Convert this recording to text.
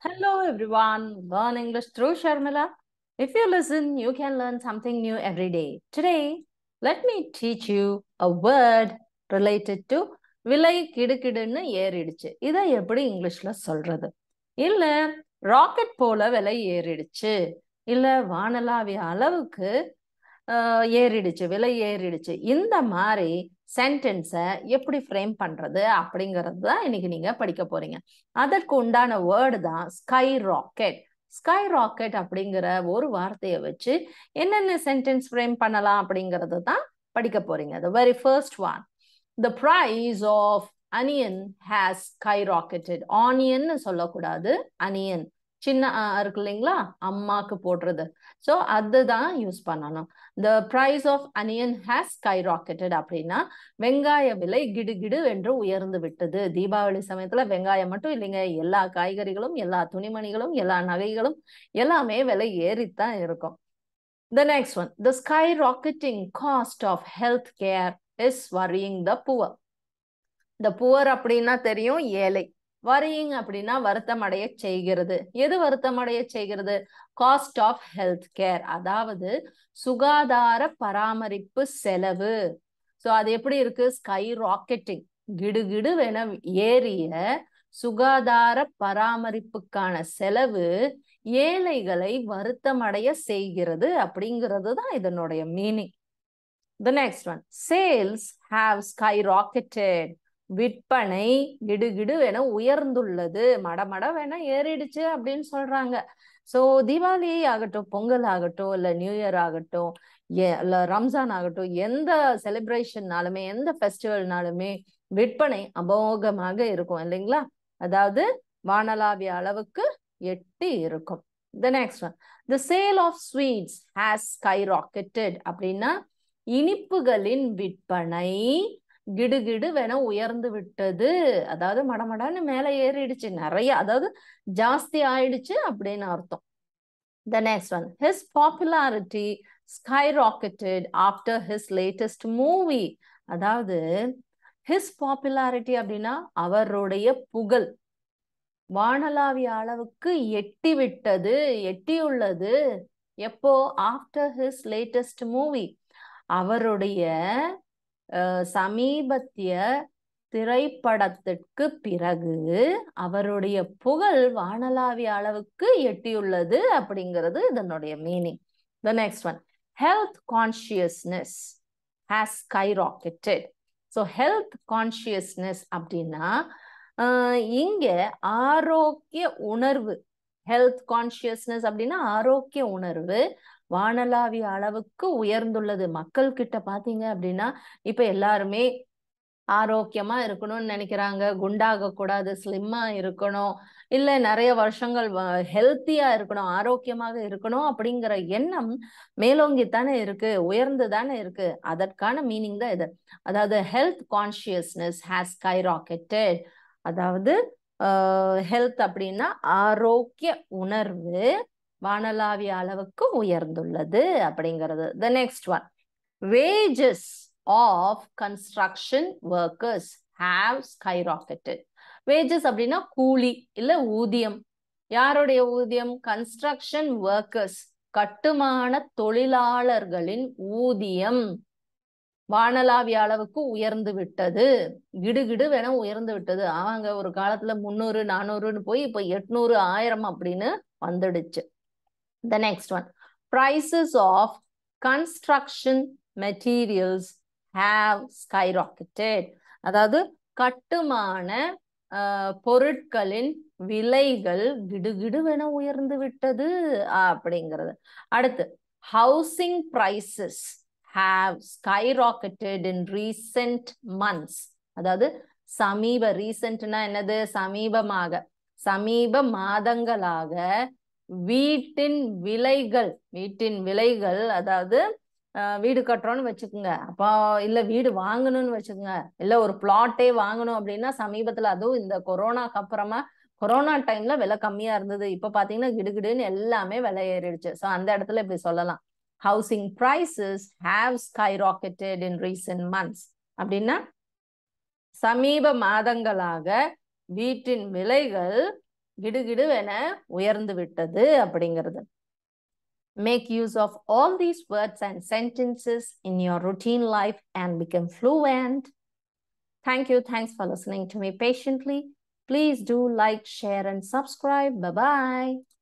Hello everyone, learn English through Sharmila. If you listen, you can learn something new every day. Today, let me teach you a word related to விலை கிடுக்கிடுன்னு ஏறிடுச்சு இதை எப்படி இங்கிலீஷ்ல சொல்றது இல்ல rocket போல விலை ஏறிடுச்சு இல்ல வானலாவிய அளவுக்கு ஏறிடுச்சு விலை ஏறிடுச்சு. இந்த மாதிரி சென்டென்ஸை எப்படி ஃப்ரேம் பண்றது அப்படிங்கிறது தான் இன்னைக்கு நீங்க படிக்க போறீங்க. அதற்கு உண்டான வேர்டு தான் ஸ்கை ராக்கெட் ஸ்கை ராக்கெட் அப்படிங்கிற ஒரு வார்த்தையை வச்சு என்னென்ன சென்டென்ஸ் ஃப்ரேம் பண்ணலாம் அப்படிங்கிறது தான் படிக்க போறீங்க. Very first one the price of onion has sky rocketed ஆனியன்னு சொல்லக்கூடாது அனியன் சின்ன ஆ இருக்கு இல்லைங்களா? அம்மாக்கு போடுறது. ஸோ அதுதான் யூஸ் பண்ணணும். The price of onion has sky rocketed அப்படின்னா வெங்காய விலை கிடுகிடு என்று உயர்ந்து விட்டது. தீபாவளி சமயத்துல வெங்காயம் மட்டும் இல்லைங்க. எல்லா காய்கறிகளும் எல்லா துணிமணிகளும் எல்லா நகைகளும் எல்லாமே விலை ஏறித்தான் இருக்கும். The next one the sky rocketing cost of health care is worrying the poor the poor அப்படின்னா தெரியும் ஏழை. வரியிங் அப்படின்னா வருத்தம் அடைய செய்கிறது. எது வருத்தம் அடைய செய்கிறது? காஸ்ட் ஆஃப் ஹெல்த் கேர் அதாவது சுகாதார பராமரிப்பு செலவு. ஸோ அது எப்படி இருக்கு? ஸ்கை ராக்கெட்டிங் கிடுகிடு என ஏறிய சுகாதார பராமரிப்புக்கான செலவு ஏழைகளை வருத்தமடைய செய்கிறது அப்படிங்கிறது தான் இதனுடைய meaning the next one sales have sky rocketed விற்பனை கிடுகிடு என உயர்ந்துள்ளது. மடமட வேணா ஏறிடுச்சு அப்படின்னு சொல்றாங்க. ஸோ தீபாவளி ஆகட்டும் பொங்கல் ஆகட்டும் இல்லை நியூ இயர் ஆகட்டும் இல்லை இல்ல ரம்ஜான் ஆகட்டும் எந்த செலிப்ரேஷன்னாலுமே எந்த ஃபெஸ்டிவல்னாலுமே விற்பனை அமோகமாக இருக்கும் இல்லைங்களா? அதாவது வானலாவிய அளவுக்கு எட்டி இருக்கும். The next one the sale of sweets has sky rocketed அப்படின்னா இனிப்புகளின் விற்பனை கிடுகிடு வேண உயர்ந்து விட்டது. அதாவது மடமடன்னு மேலே ஏறிடுச்சு. நிறைய அதாவது ஜாஸ்தி ஆயிடுச்சு அப்படின்னு அர்த்தம். The next one his popularity sky rocketed after his latest movie அதாவது ஹிஸ் பாப்புலாரிட்டி அப்படின்னா அவருடைய புகழ். வானளாவிய அளவுக்கு எட்டி விட்டது எட்டியுள்ளது எப்போ? ஆஃப்டர் ஹிஸ் லேட்டஸ்ட் மூவி அவருடைய சமீபத்திய திரைப்படத்திற்கு பிறகு அவருடைய புகழ் வானலாவிய அளவுக்கு எட்டியுள்ளது அப்படிங்கிறது இதனுடைய meaning the next one health consciousness has sky rocketed so health consciousness அப்படின்னா இங்கே ஆரோக்கிய உணர்வு ஹெல்த் கான்சியஸ்னஸ் அப்படின்னா ஆரோக்கிய உணர்வு வானலாவிய அளவுக்கு உயர்ந்துள்ளது. மக்கள் கிட்ட பாத்தீங்க அப்படின்னா இப்ப எல்லாருமே ஆரோக்கியமா இருக்கணும்னு நினைக்கிறாங்க. குண்டாக கூடாது ஸ்லிம்மா இருக்கணும். இல்ல நிறைய வருஷங்கள் ஹெல்த்தியா இருக்கணும் ஆரோக்கியமாக இருக்கணும் அப்படிங்கிற எண்ணம் மேலோங்கி தானே இருக்கு உயர்ந்து தானே இருக்கு. அதற்கான மீனிங் தான் இது. அதாவது health consciousness has sky rocketed அதாவது ஹெல்த் அப்படின்னா ஆரோக்கிய உணர்வு வானலாவிய அளவுக்கு உயர்ந்துள்ளது அப்படிங்கிறது. The next one wages of construction workers have skyrocketed. Wages அப்படின்னா கூலி இல்ல ஊதியம். யாருடைய ஊதியம்? கன்ஸ்ட்ரக்ஷன் ஒர்க்கர்ஸ் கட்டுமான தொழிலாளர்களின் ஊதியம். வானலாவிய அளவுக்கு உயர்ந்து விட்டது. கிடுகிடு வேணா உயர்ந்து விட்டது. அவங்க ஒரு காலத்துல முந்நூறு நானூறுன்னு போய் இப்போ எட்நூறு ஆயிரம் அப்படின்னு வந்துடுச்சு. The next one prices of construction materials have skyrocketed. அதாவது கட்டுமான ஆஹ், பொருட்களின் விலைகள் கிடுகிடுவென உயர்ந்து விட்டது அப்படிங்கிறது. அடுத்து housing prices have skyrocketed in recent months. அதாவது சமீப ரீசென்ட்னா என்னது? சமீபமாக சமீப மாதங்களாக வீட்டின் விலைகள் வீட்டின் விலைகள் அதாவது வீடு கட்டுறோம்னு வச்சுக்கோங்க. அப்போ இல்லை வீடு வாங்கணும்னு வச்சுக்கோங்க. இல்லை ஒரு பிளாட்டே வாங்கணும் அப்படின்னா சமீபத்தில் அதுவும் இந்த கொரோனாக்கு அப்புறமா கொரோனா டைம்ல விலை கம்மியா இருந்தது. இப்ப பாத்தீங்கன்னா கிடுகிடுன்னு எல்லாமே விலை ஏறிடுச்சு. ஸோ அந்த இடத்துல இப்படி சொல்லலாம். Housing prices have skyrocketed in recent months அப்படின்னா சமீப மாதங்களாக வீட்டின் விலைகள் கிடுகிடுவென உயர்ந்து விட்டது அப்படிங்கிறது Make use of all these words and sentences in your routine life and become fluent. Thank you. Thanks for listening to me patiently. Please do like, share, and subscribe. Bye bye.